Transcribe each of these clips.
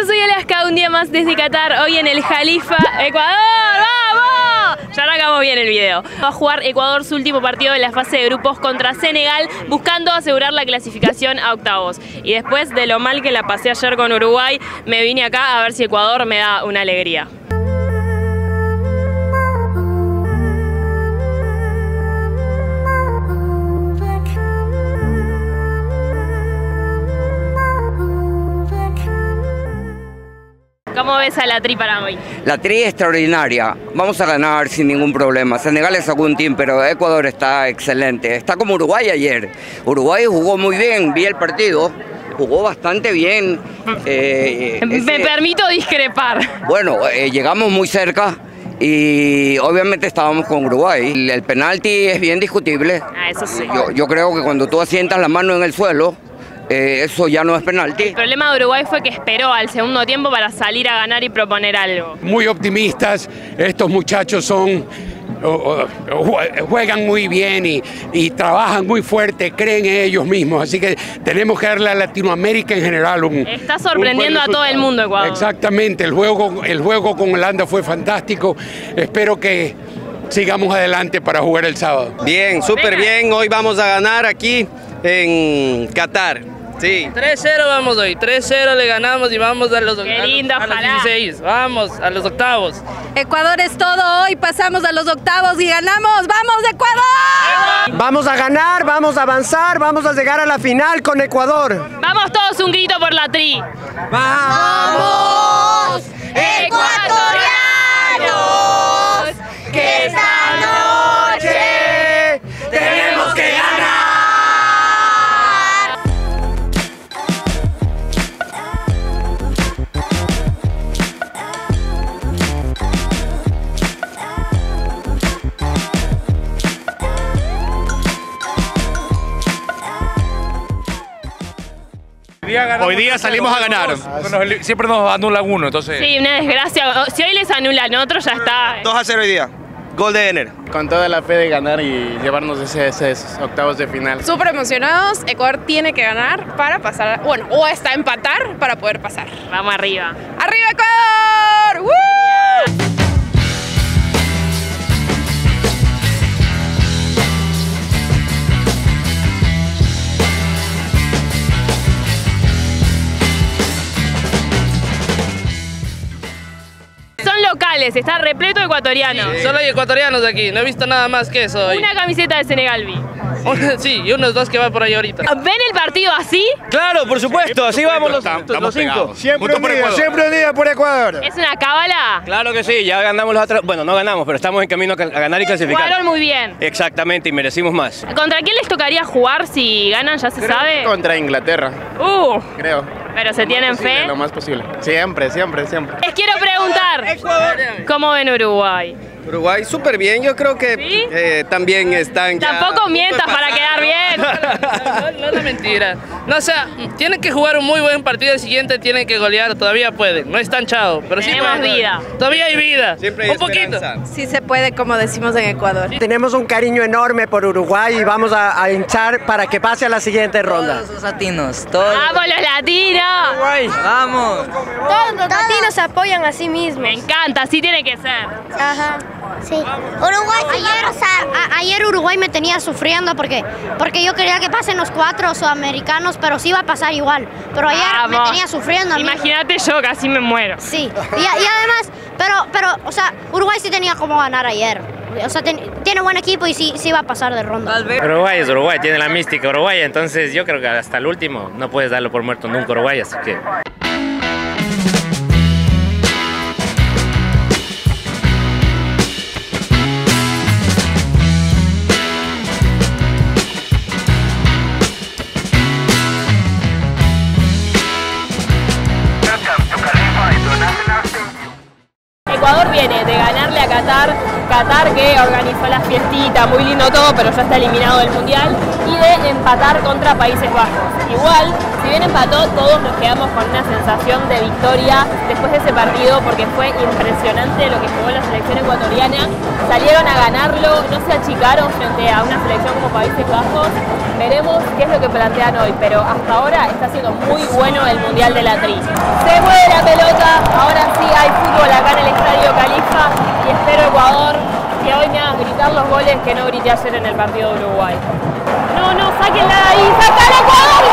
Yo soy Alaska, un día más desde Qatar, hoy en el Jalifa, Ecuador, ¡vamos! Ya arrancamos bien el video. Va a jugar Ecuador su último partido de la fase de grupos contra Senegal, buscando asegurar la clasificación a octavos. Y después de lo mal que la pasé ayer con Uruguay, me vine acá a ver si Ecuador me da una alegría. ¿Cómo ves a la tri para hoy? La tri es extraordinaria. Vamos a ganar sin ningún problema. Senegal es algún team, pero Ecuador está excelente. Está como Uruguay ayer. Uruguay jugó muy bien, vi el partido. Jugó bastante bien. Eh, Me ese, permito discrepar. Bueno, eh, llegamos muy cerca y obviamente estábamos con Uruguay. El, el penalti es bien discutible. Ah, eso sí. Yo, yo creo que cuando tú asientas la mano en el suelo, eh, eso ya no es penalti. El problema de Uruguay fue que esperó al segundo tiempo para salir a ganar y proponer algo. Muy optimistas, estos muchachos son juegan muy bien y, y, trabajan muy fuerte, creen en ellos mismos. Así que tenemos que darle a Latinoamérica en general un. Está sorprendiendo un a todo el mundo, Ecuador. Exactamente, el juego, el juego con Holanda fue fantástico. Espero que sigamos adelante para jugar el sábado. Bien, súper bien. Hoy vamos a ganar aquí en Qatar. Sí. 3-0 vamos hoy, 3-0 le ganamos y vamos a los, Qué lindo, a, los, a los 16. Vamos a los octavos. Ecuador es todo hoy, pasamos a los octavos y ganamos. ¡Vamos Ecuador! Vamos a ganar, vamos a avanzar, vamos a llegar a la final con Ecuador. Vamos todos un grito por la tri. ¡Vamos! ¡Ecuatorianos! Hoy día salimos a ganar. Siempre nos anulan uno, entonces. Sí, una desgracia. Si hoy les anulan otro, ya está. 2 a 0 hoy día. Gol de Ener. Con toda la fe de ganar y llevarnos ese, esos octavos de final. Súper emocionados. Ecuador tiene que ganar para pasar. Bueno, o hasta empatar para poder pasar. Vamos arriba. ¡Arriba Ecuador! Repleto de ecuatorianos. Sí. Solo hay ecuatorianos aquí, no he visto nada más que eso. Hoy. Una camiseta de Senegal vi. sí, y unos dos que van por ahí ahorita. ¿Ven el partido así? Claro, por supuesto, así vamos los, los cinco. Siempre un día, siempre por Ecuador. ¿Es una cábala? Claro que sí, ya ganamos los otros. Bueno, no ganamos, pero estamos en camino a ganar y clasificar. Jugaron muy bien. Exactamente, y merecimos más. ¿Contra quién les tocaría jugar si ganan? ¿Ya se Creo sabe? Contra Inglaterra. Uh. Creo. Pero se tienen posible, fe. Lo más posible. Siempre, siempre, siempre. Les quiero preguntar. ¿Cómo ven Uruguay? Uruguay súper bien, yo creo que ¿Sí? eh, también están ya Tampoco mientas para quedar bien. No, no, no es mentira. No, o sea, tienen que jugar un muy buen partido. El siguiente tienen que golear. Todavía pueden. No están chao. Pero sí Tenemos pueden. vida. Todavía hay vida. Siempre hay un poquito. esperanza. Sí se puede, como decimos en Ecuador. Tenemos un cariño enorme por Uruguay y vamos a, a hinchar para que pase a la siguiente ronda. Todos los latinos, todos. ¡Vamos los latinos! Vamos. Todos los latinos se apoyan a sí mismos. Me encanta, así tiene que ser. Ajá. Sí. Uruguay, ayer, o sea, a- ayer Uruguay me tenía sufriendo porque, porque yo quería que pasen los cuatro sudamericanos, pero sí iba a pasar igual. Pero ayer me tenía sufriendo. amigo. Imagínate yo, casi me muero. Sí. Y, y además, pero, pero, o sea, Uruguay sí tenía como ganar ayer. O sea, ten- tiene buen equipo y sí, sí va a pasar de ronda. Uruguay es Uruguay, tiene la mística Uruguay, entonces yo creo que hasta el último no puedes darlo por muerto nunca Uruguay, así que... muy lindo todo, pero ya está eliminado del Mundial, y de empatar contra Países Bajos. Igual, Si bien empató, todos nos quedamos con una sensación de victoria después de ese partido porque fue impresionante lo que jugó la selección ecuatoriana. Salieron a ganarlo, no se achicaron frente a una selección como Países Bajos. Veremos qué es lo que plantean hoy, pero hasta ahora está siendo muy bueno el Mundial de la Tri. Se mueve la pelota, ahora sí hay fútbol acá en el Estadio Califa y espero Ecuador hoy me hagan gritar los goles que no grité ayer en el partido de Uruguay. No, no, sáquenla de ahí, sácala Ecuador.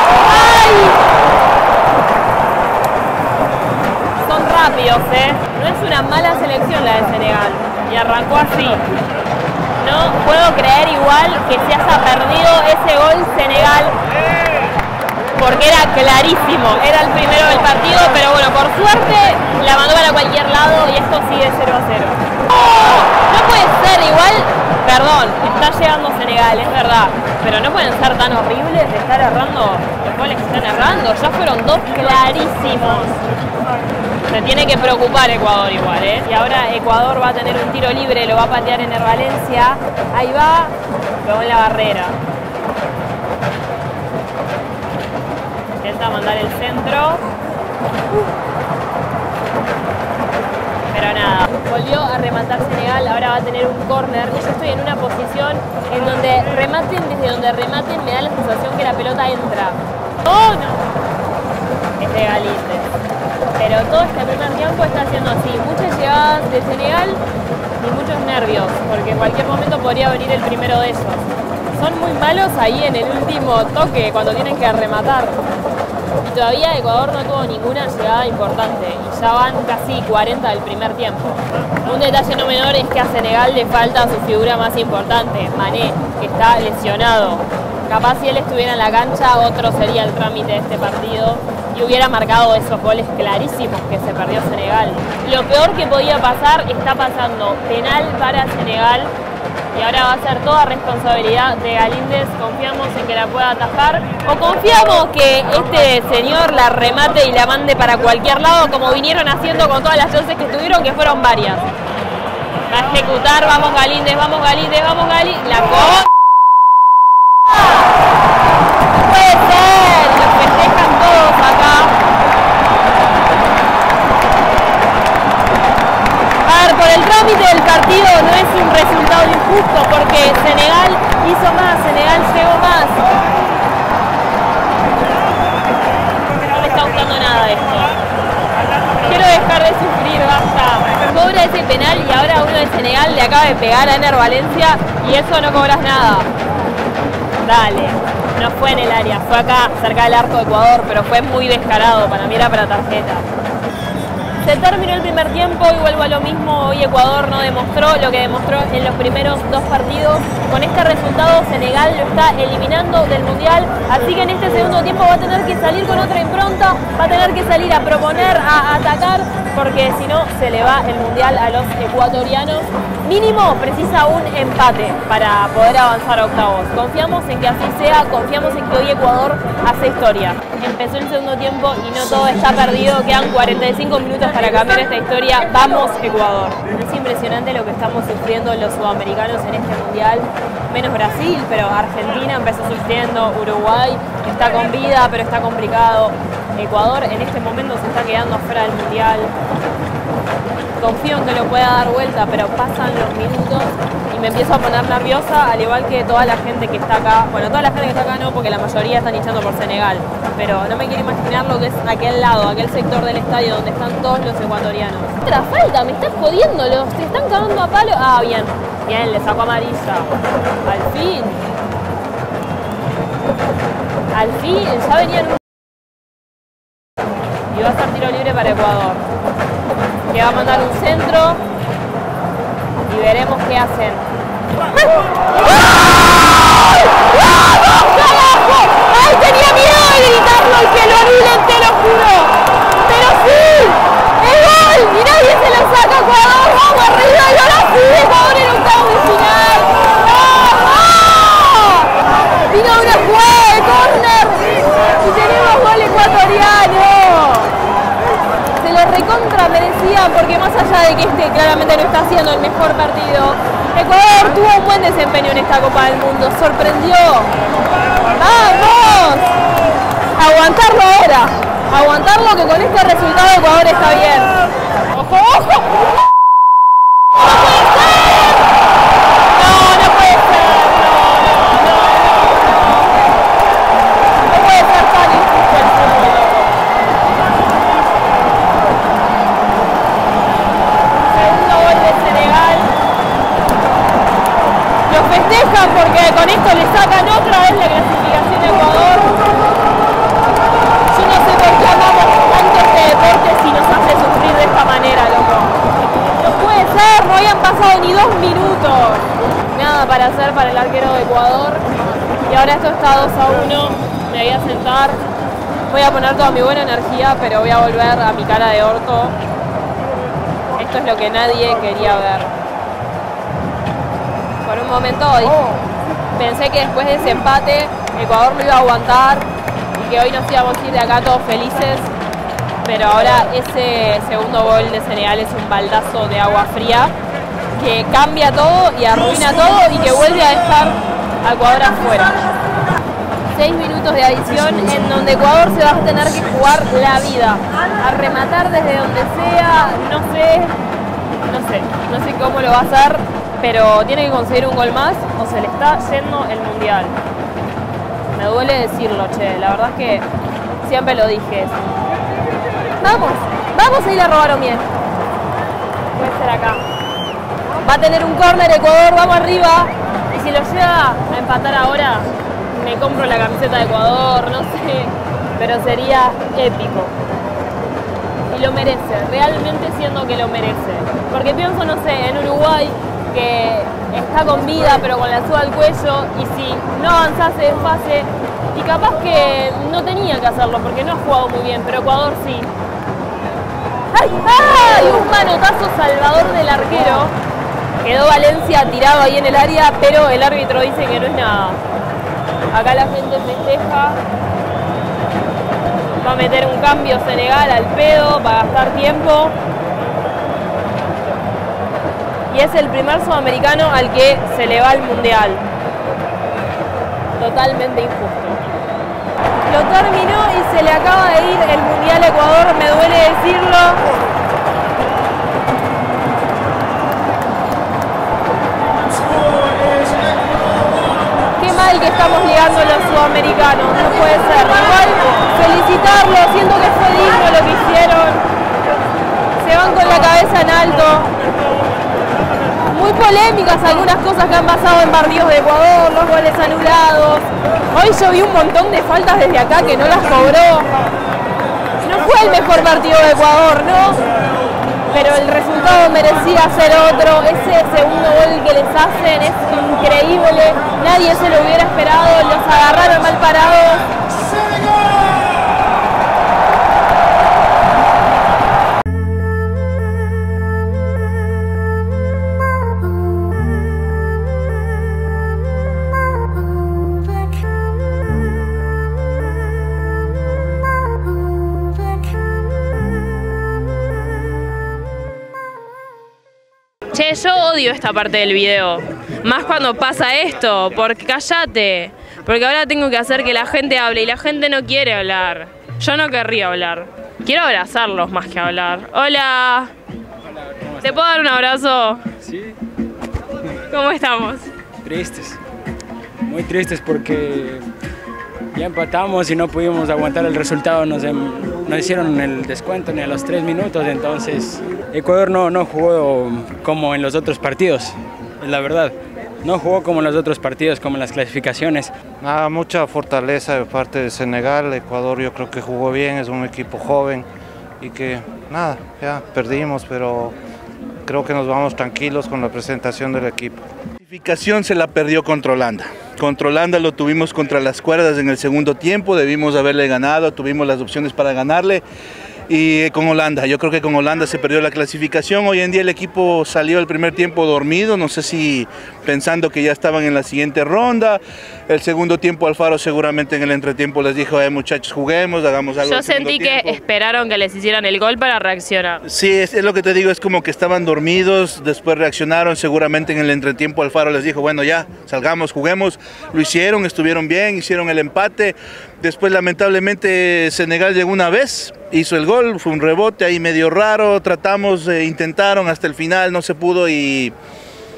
Son rápidos, ¿eh? No es una mala selección la de Senegal. Y arrancó así. No puedo creer igual que se haya perdido porque era clarísimo, era el primero del partido, pero bueno, por suerte la mandó para cualquier lado y esto sigue 0 a 0. No puede ser igual, perdón, está llegando Senegal, es verdad, pero no pueden ser tan horribles de estar errando los goles que están errando, ya fueron dos clarísimos. Se tiene que preocupar Ecuador igual, ¿eh? Y ahora Ecuador va a tener un tiro libre, lo va a patear en el Valencia. Ahí va, luego en la barrera. Intenta mandar el centro. Pero nada, volvió a rematar Senegal, ahora va a tener un córner. Yo estoy en una posición en donde rematen, desde donde rematen me da la sensación que la pelota entra. ¡Oh, no! Es de. Pero todo este primer tiempo está haciendo así. Muchas llegadas de Senegal y muchos nervios, porque en cualquier momento podría venir el primero de ellos. Son muy malos ahí en el último toque, cuando tienen que rematar. Y todavía Ecuador no tuvo ninguna llegada importante y ya van casi 40 del primer tiempo. Un detalle no menor es que a Senegal le falta su figura más importante, Mané, que está lesionado. Capaz si él estuviera en la cancha, otro sería el trámite de este partido y hubiera marcado esos goles clarísimos que se perdió Senegal. Lo peor que podía pasar está pasando. Penal para Senegal y ahora va a ser toda responsabilidad de Galíndez. Confiamos en que la pueda atajar o confiamos que este señor la remate y la mande para cualquier lado como vinieron haciendo con todas las chances que tuvieron, que fueron varias. Va a ejecutar, vamos Galíndez, vamos Galíndez, vamos Galíndez. Eso no cobras nada. Dale, no fue en el área, fue acá, cerca del arco de Ecuador, pero fue muy descarado, para mí era para tarjeta. Se terminó el primer tiempo y vuelvo a lo mismo, hoy Ecuador no demostró lo que demostró en los primeros dos partidos. Con este resultado Senegal lo está eliminando del Mundial, así que en este segundo tiempo va a tener que salir con otra impronta, va a tener que salir a proponer, a atacar, porque si no se le va el Mundial a los ecuatorianos. Mínimo precisa un empate para poder avanzar a octavos. Confiamos en que así sea, confiamos en que hoy Ecuador hace historia. Empezó el segundo tiempo y no todo está perdido, quedan 45 minutos para cambiar esta historia. Vamos Ecuador. Es impresionante lo que estamos sufriendo los sudamericanos en este mundial, menos Brasil, pero Argentina empezó sufriendo, Uruguay está con vida, pero está complicado. Ecuador en este momento se está quedando fuera del mundial. Confío en que lo pueda dar vuelta, pero pasan los minutos y me empiezo a poner nerviosa, al igual que toda la gente que está acá. Bueno, toda la gente que está acá no, porque la mayoría están hinchando por Senegal. Pero no me quiero imaginar lo que es aquel lado, aquel sector del estadio donde están todos los ecuatorianos. Otra falta, me estás jodiendo, los se están cagando a palo. Ah, bien, bien, le sacó amarilla. Al fin. Al fin, ya venían un... Y va a ser tiro libre para Ecuador. Que va a mandar un centro y veremos qué hacen. ¡Ay, tenía miedo de gritarlo y que lo anulen, te lo juro! ¡Pero sí! ¡Es gol! ¡Y nadie se lo saca Ecuador! ¡Vamos arriba! ¡Y ahora sí! ¡Ecuador en octavo de final! ¡Vamos! ¡Vino una jugada de córner! ¡Y tenemos gol ecuatoriano! se lo recontra merecía porque más allá de que este claramente no está haciendo el mejor partido, Tuvo un buen desempeño en esta Copa del Mundo, sorprendió. ¡Vamos! aguantarlo ahora. Aguantarlo que con este resultado Ecuador está bien. ¡Ojo, ojo! Voy a volver a mi cara de orto. Esto es lo que nadie quería ver. Por un momento pensé que después de ese empate Ecuador lo iba a aguantar y que hoy nos íbamos a ir de acá todos felices. Pero ahora ese segundo gol de Senegal es un baldazo de agua fría que cambia todo y arruina todo y que vuelve a dejar a Ecuador afuera. Seis minutos de adición en donde Ecuador se va a tener que jugar la vida, a rematar desde donde sea, no sé, no sé, no sé cómo lo va a hacer, pero tiene que conseguir un gol más o se le está yendo el mundial. Me duele decirlo, che, la verdad es que siempre lo dije. Vamos, vamos, ahí la robaron bien. Puede ser acá. Va a tener un córner Ecuador, vamos arriba. Y si lo llega a empatar ahora, me compro la camiseta de Ecuador, no sé, pero sería épico. Y lo merece, realmente siendo que lo merece. Porque pienso, no sé, en Uruguay, que está con vida pero con la suba al cuello, y si no avanzase de fase, y capaz que no tenía que hacerlo porque no ha jugado muy bien, pero Ecuador sí. ¡Ay! ¡Ay! Un manotazo salvador del arquero. Quedó Valencia tirado ahí en el área, pero el árbitro dice que no es nada. Acá la gente festeja. Va a meter un cambio Senegal al pedo para gastar tiempo. Y es el primer sudamericano al que se le va el mundial. Totalmente injusto. Lo terminó y se le acaba de ir el mundial Ecuador, me duele decirlo. Puede siento que fue digno lo que hicieron. Se van con la cabeza en alto. Muy polémicas algunas cosas que han pasado en partidos de Ecuador, los goles anulados. Hoy yo vi un montón de faltas desde acá que no las cobró. No fue el mejor partido de Ecuador, ¿no? Pero el resultado merecía ser otro. Ese segundo gol que les hacen es increíble. Nadie se lo hubiera esperado. Los agarraron mal parados. Yo odio esta parte del video. Más cuando pasa esto, porque cállate. Porque ahora tengo que hacer que la gente hable y la gente no quiere hablar. Yo no querría hablar. Quiero abrazarlos más que hablar. Hola. ¿Te puedo dar un abrazo? Sí. ¿Cómo estamos? Tristes. Muy tristes porque ya empatamos y no pudimos aguantar el resultado. Nos, em- nos hicieron el descuento ni a los tres minutos. Entonces, Ecuador no, no jugó como en los otros partidos, la verdad. No jugó como en los otros partidos, como en las clasificaciones. Nada, mucha fortaleza de parte de Senegal. Ecuador yo creo que jugó bien, es un equipo joven y que nada, ya perdimos, pero creo que nos vamos tranquilos con la presentación del equipo. Clasificación se la perdió contra Holanda. Lo tuvimos contra las cuerdas en el segundo tiempo, debimos haberle ganado, tuvimos las opciones para ganarle y con Holanda. Yo creo que con Holanda se perdió la clasificación. Hoy en día el equipo salió el primer tiempo dormido, no sé si pensando que ya estaban en la siguiente ronda. El segundo tiempo Alfaro seguramente en el entretiempo les dijo, eh, muchachos, juguemos, hagamos algo. Yo sentí que esperaron que les hicieran el gol para reaccionar. Sí, es, es, lo que te digo, es como que estaban dormidos, después reaccionaron, seguramente en el entretiempo Alfaro les dijo, bueno ya, salgamos, juguemos. Lo hicieron, estuvieron bien, hicieron el empate. Después lamentablemente Senegal llegó una vez, hizo el gol, fue un rebote ahí medio raro, tratamos, intentaron hasta el final, no se pudo y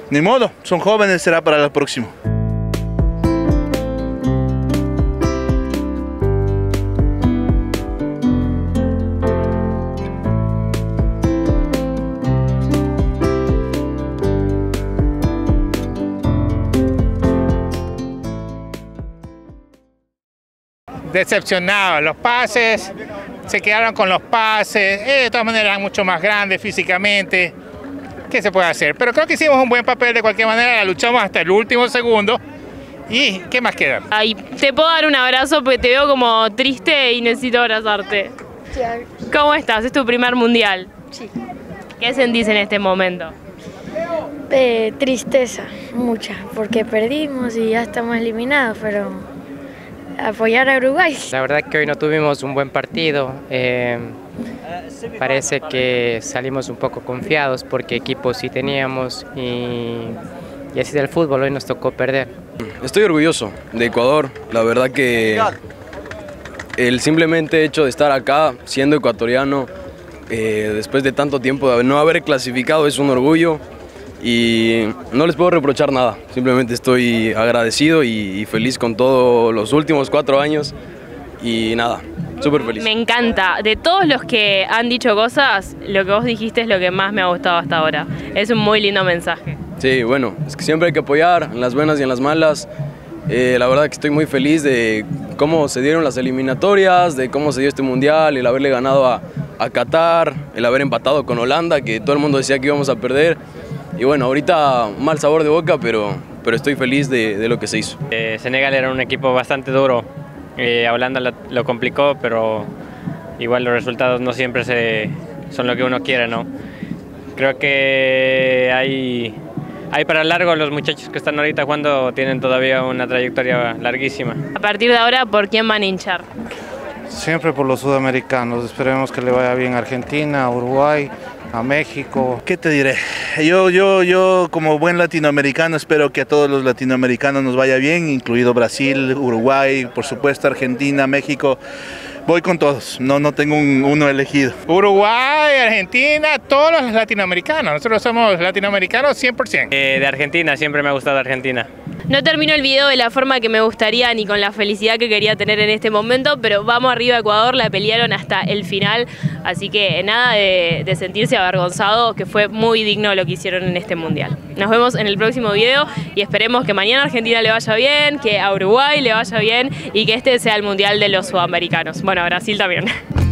ni modo, son jóvenes, será para la próxima. Decepcionados. Los pases, se quedaron con los pases, eh, de todas maneras eran mucho más grandes físicamente. ¿Qué se puede hacer? Pero creo que hicimos un buen papel de cualquier manera, la luchamos hasta el último segundo. ¿Y qué más queda? Ay, te puedo dar un abrazo porque te veo como triste y necesito abrazarte. ¿Cómo estás? Es tu primer mundial. Sí. ¿Qué sentís en este momento? Eh, tristeza, mucha, porque perdimos y ya estamos eliminados, pero apoyar a Uruguay. La verdad que hoy no tuvimos un buen partido. Eh, parece que salimos un poco confiados porque equipos sí teníamos y, y así del fútbol hoy nos tocó perder. Estoy orgulloso de Ecuador. La verdad que el simplemente hecho de estar acá siendo ecuatoriano eh, después de tanto tiempo de no haber clasificado es un orgullo y no les puedo reprochar nada, simplemente estoy agradecido y, feliz con todos los últimos cuatro años y nada, súper feliz. Me encanta, de todos los que han dicho cosas, lo que vos dijiste es lo que más me ha gustado hasta ahora, es un muy lindo mensaje. Sí, bueno, es que siempre hay que apoyar en las buenas y en las malas. Eh, la verdad que estoy muy feliz de cómo se dieron las eliminatorias, de cómo se dio este mundial, el haberle ganado a, a Qatar, el haber empatado con Holanda, que todo el mundo decía que íbamos a perder. Y bueno, ahorita mal sabor de boca, pero, pero estoy feliz de, de lo que se hizo. Eh, Senegal era un equipo bastante duro. Eh, Holanda lo, lo, complicó, pero igual los resultados no siempre se, son lo que uno quiere, ¿no? Creo que hay, hay para largo los muchachos que están ahorita jugando tienen todavía una trayectoria larguísima. A partir de ahora, ¿por quién van a hinchar? Siempre por los sudamericanos. Esperemos que le vaya bien a Argentina, Uruguay, a México. ¿Qué te diré? Yo, yo, yo como buen latinoamericano espero que a todos los latinoamericanos nos vaya bien, incluido Brasil, Uruguay, por supuesto Argentina, México. Voy con todos, no, no tengo un, uno elegido. Uruguay, Argentina, todos los latinoamericanos. Nosotros somos latinoamericanos 100%. Eh, de Argentina, siempre me ha gustado Argentina. No termino el video de la forma que me gustaría ni con la felicidad que quería tener en este momento, pero vamos arriba a Ecuador, la pelearon hasta el final, así que nada de, sentirse avergonzado, que fue muy digno lo que hicieron en este Mundial. Nos vemos en el próximo video y esperemos que mañana a Argentina le vaya bien, que a Uruguay le vaya bien y que este sea el Mundial de los Sudamericanos. Bueno, a Brasil también.